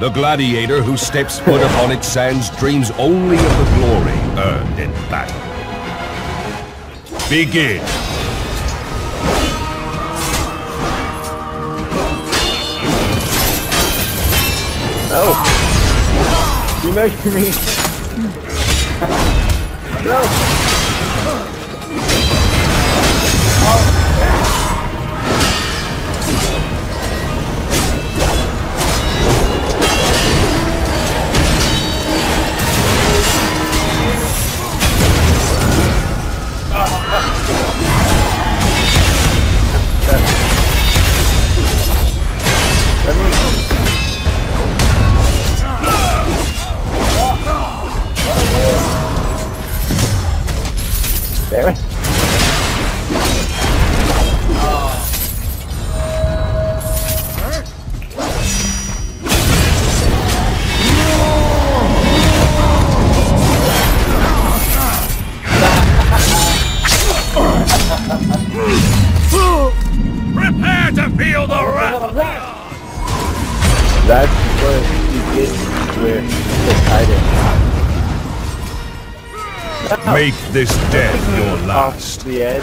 The gladiator who steps foot upon its sands dreams only of the glory earned in battle. Begin. Oh! You measure me! no! Let's. Make this death your last. Off the edge.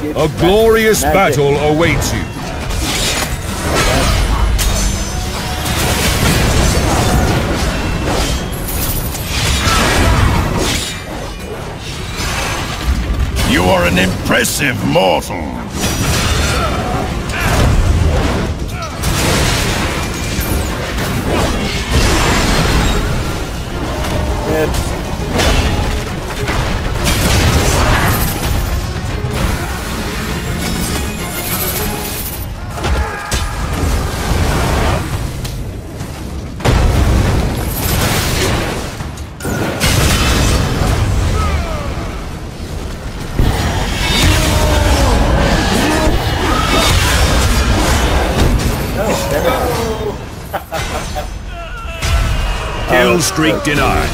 A glorious battle awaits you. You are an impressive mortal. Kill streak denied.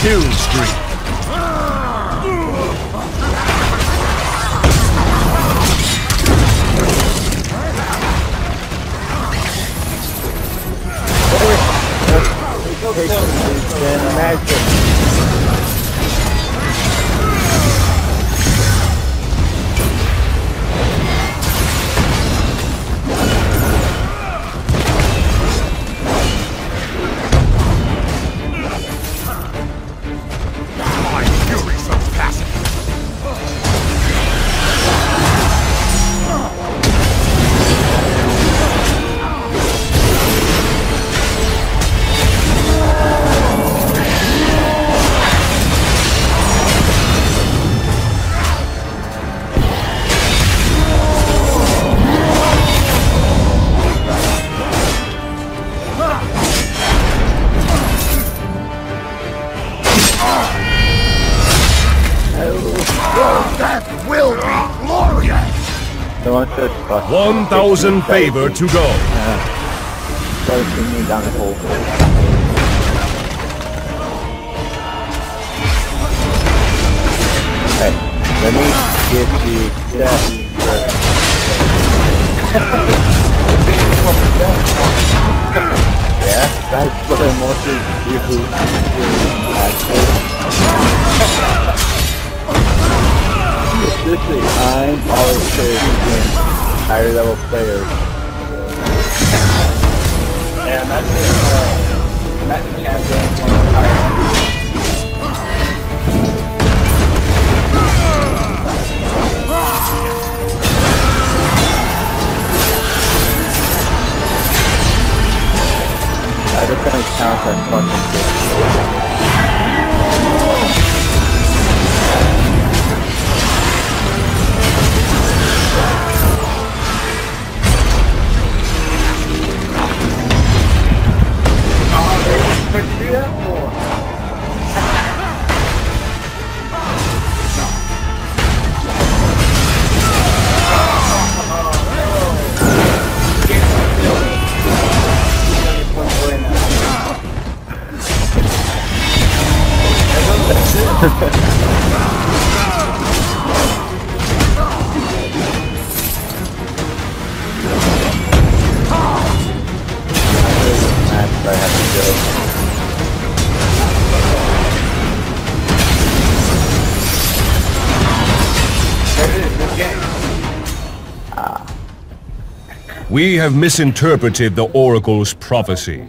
Kill streak. Then magic. My 1,000 favor to go. Try me down the hole. Hey, let me get the death first. yeah, that's what I mostly do. Seriously, I'm always chasing higher level players. Yeah, that's it. Uh, that's the. I just gonna count that fucking We have misinterpreted the Oracle's prophecy.